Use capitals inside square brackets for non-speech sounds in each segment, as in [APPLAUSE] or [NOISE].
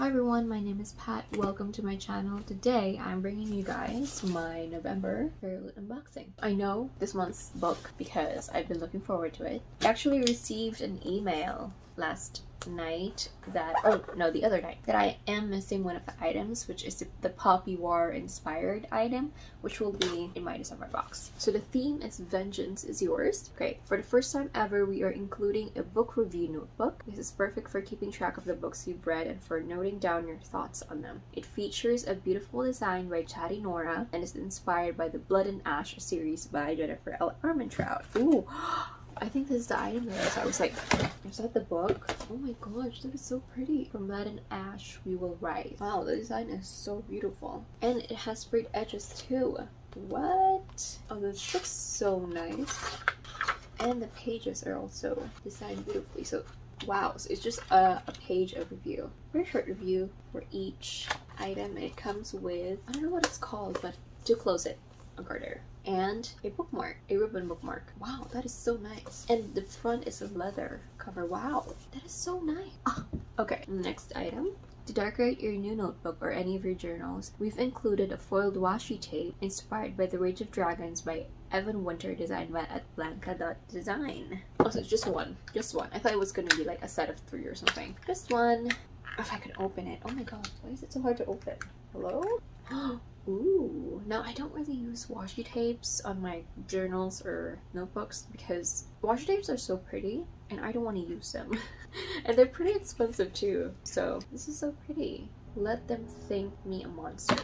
Hi everyone, my name is Pat. Welcome to my channel. Today I'm bringing you guys my November Fairyloot unboxing. I know this month's book because I've been looking forward to it. I actually received an email last night that oh no the other night that I am missing one of the items which is the, the Poppy War inspired item which will be in my December box. So the theme is vengeance is yours. Great. For the first time ever we are including a book review notebook. This is perfect for keeping track of the books you've read and for noting down your thoughts on them. It features a beautiful design by Chatty Nora and is inspired by the Blood and Ash series by Jennifer L. Armentrout. Ooh I think this is the item. So I was like, is that the book? Oh my gosh, that is so pretty. From Blood and Ash, we will rise. Wow, the design is so beautiful. And it has frayed edges too. What? Oh, this looks so nice. And the pages are also designed beautifully. So, wow. So it's just a, a page overview. Very short review for each item. It comes with, I don't know what it's called, but to close it, a garter and a bookmark, a ribbon bookmark. Wow, that is so nice. And the front is a leather cover. Wow, that is so nice. Ah, okay, next item. To decorate your new notebook or any of your journals, we've included a foiled washi tape inspired by The Rage of Dragons by Evan Winter designed by at Blanca.design. Oh, so it's just one. Just one. I thought it was gonna be like a set of three or something. Just one. If I could open it. Oh my god, why is it so hard to open? Hello? [GASPS] [GASPS] Ooh, now I don't really use washi tapes on my journals or notebooks because washi tapes are so pretty and I don't want to use them. [LAUGHS] and they're pretty expensive too, so this is so pretty. Let them think me a monster.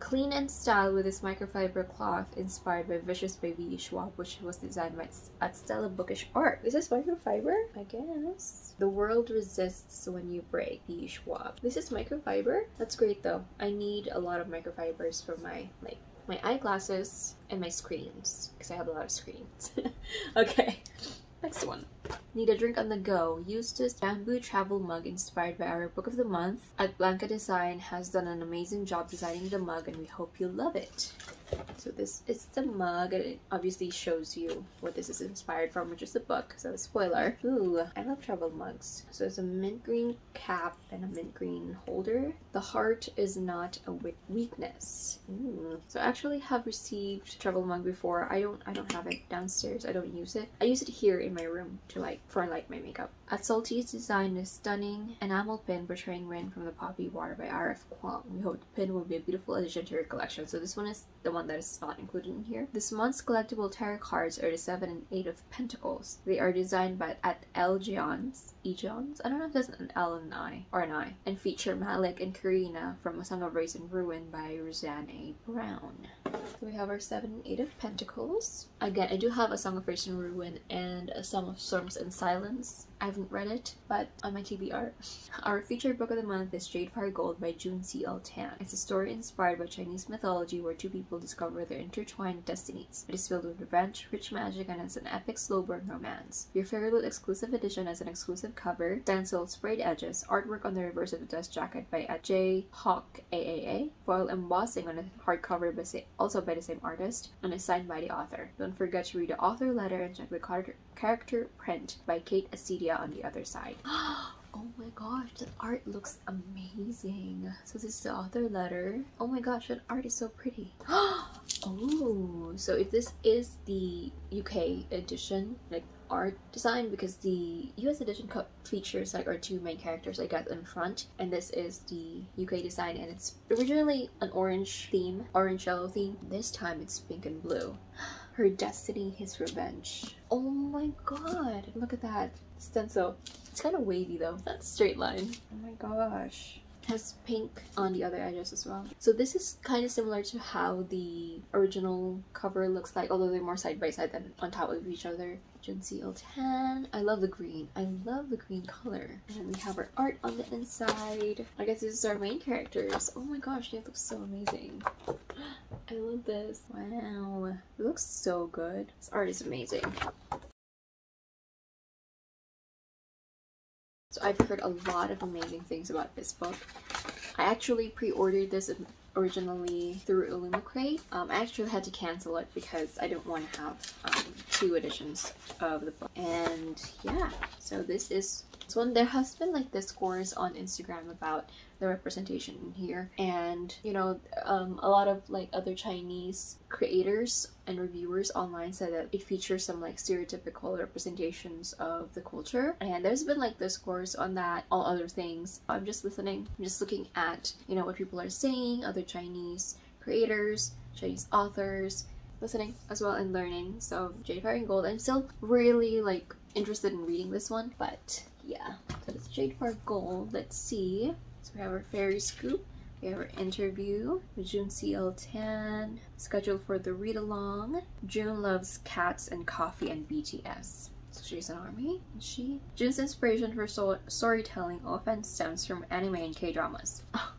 Clean and style with this microfiber cloth inspired by Vicious Baby. Schwab, which was designed by at Stella Bookish Art. This is this microfiber? I guess. The world resists when you break. the Schwab. This is microfiber? That's great though. I need a lot of microfibers for my like my eyeglasses and my screens because I have a lot of screens. [LAUGHS] okay. Next one. Need a drink on the go. Use this bamboo travel mug inspired by our book of the month. At Blanca Design has done an amazing job designing the mug and we hope you love it. So this is the mug and it obviously shows you what this is inspired from, which is the book, so spoiler. Ooh, I love travel mugs. So it's a mint green cap and a mint green holder. The heart is not a weakness. Ooh. So I actually have received travel mug before. I don't I don't have it downstairs. I don't use it. I use it here in my room to like for like my makeup. At Salty's design is stunning enamel pin portraying Rin from the Poppy War by R.F. Kuang. We hope the pin will be a beautiful addition to your collection. So this one is the one that is not included in here. This month's collectible tarot cards are the 7 and 8 of Pentacles. They are designed by at L. Gions. E. Jones? I don't know if there's an L and an I, or an I. And feature Malik and Karina from A Song of Wraiths and Ruin by Roseanne A. Brown. So we have our 7 and 8 of Pentacles. Again, I do have A Song of Wraiths and Ruin and A Song of Storms and Silence. I haven't read it, but on my TBR. [LAUGHS] Our featured book of the month is Jade Fire Gold by June C. L. Tan. It's a story inspired by Chinese mythology where two people discover their intertwined destinies. It is filled with revenge, rich magic, and it's an epic slow burn romance. Your Fairyloot exclusive edition has an exclusive cover, stenciled sprayed edges, artwork on the reverse of the dust jacket by J. Hawk AAA, foil embossing on a hardcover by also by the same artist, and is signed by the author. Don't forget to read the author letter and check the character print by Kate Acedia on the other side. [GASPS] Oh my gosh, the art looks amazing. So this is the author letter. Oh my gosh, that art is so pretty. [GASPS] oh, so if this is the UK edition, like art design because the US edition features like our two main characters I guess in front and this is the UK design and it's originally an orange theme, orange yellow theme. This time it's pink and blue. [GASPS] Her destiny, his revenge. Oh my god, look at that stencil. It's kind of wavy though, that's straight line. Oh my gosh has pink on the other edges as well. So this is kind of similar to how the original cover looks like, although they're more side by side than on top of each other. Junsi tan. I love the green. I love the green color. And we have our art on the inside. I guess these are our main characters. Oh my gosh, they look so amazing. I love this. Wow. It looks so good. This art is amazing. So I've heard a lot of amazing things about this book. I actually pre-ordered this originally through Illumicrate. Um, I actually had to cancel it because I didn't want to have um, two editions of the book. And yeah, so this is This one, there has been like discourse on Instagram about the representation here, and you know, um, a lot of like other Chinese creators and reviewers online said that it features some like stereotypical representations of the culture, and there's been like discourse on that, all other things. I'm just listening, I'm just looking at you know what people are saying, other Chinese creators, Chinese authors, listening as well and learning. So Jade Fire and Gold, I'm still really like interested in reading this one, but yeah. So it's Jade Fire Gold. Let's see. So we have our fairy scoop. We have our interview with June CL Tan, scheduled for the read along. June loves cats and coffee and BTS. So she's an army, and she? June's inspiration for so storytelling often stems from anime and K-dramas. [LAUGHS] Oh,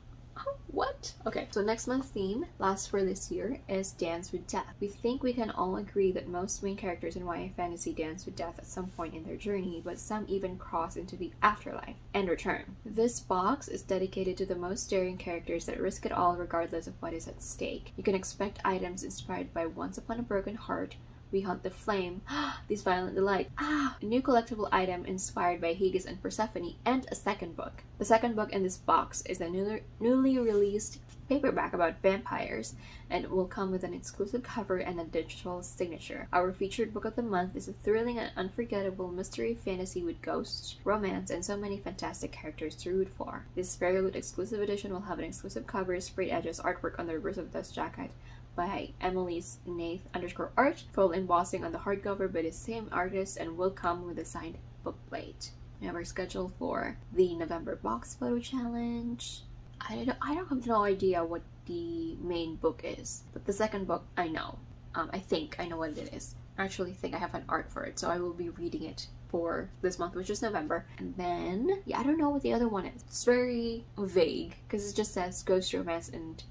What? Okay, so next month's theme, last for this year, is Dance with Death. We think we can all agree that most main characters in YA fantasy dance with death at some point in their journey, but some even cross into the afterlife and return. This box is dedicated to the most daring characters that risk it all regardless of what is at stake. You can expect items inspired by Once Upon a Broken Heart, we hunt the flame, [GASPS] these violent delight. Ah, a new collectible item inspired by Hades and Persephone, and a second book. The second book in this box is a newly, newly released paperback about vampires and will come with an exclusive cover and a digital signature. Our featured book of the month is a thrilling and unforgettable mystery fantasy with ghosts, romance, and so many fantastic characters to root for. This very good exclusive edition will have an exclusive cover, sprayed edges, artwork on the reverse of this jacket, by Emily's Nath underscore art, full embossing on the hardcover by the same artist and will come with a signed bookplate. We have our schedule for the November box photo challenge. I don't, I don't have no idea what the main book is, but the second book I know. Um, I think I know what it is. I actually think I have an art for it, so I will be reading it for this month, which is November. And then, yeah, I don't know what the other one is. It's very vague because it just says ghost romance and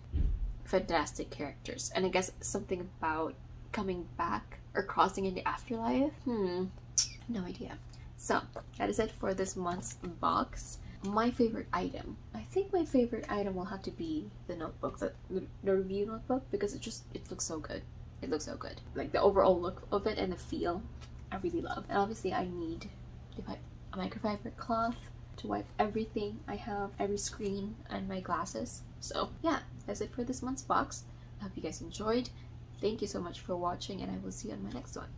fantastic characters. And I guess something about coming back or crossing in the afterlife? Hmm, no idea. So, that is it for this month's box. My favorite item. I think my favorite item will have to be the notebook, the, the review notebook, because it just, it looks so good. It looks so good. Like the overall look of it and the feel, I really love. And obviously I need a microfiber cloth to wipe everything I have, every screen, and my glasses. So yeah, that's it for this month's box. I hope you guys enjoyed. Thank you so much for watching and I will see you on my next one.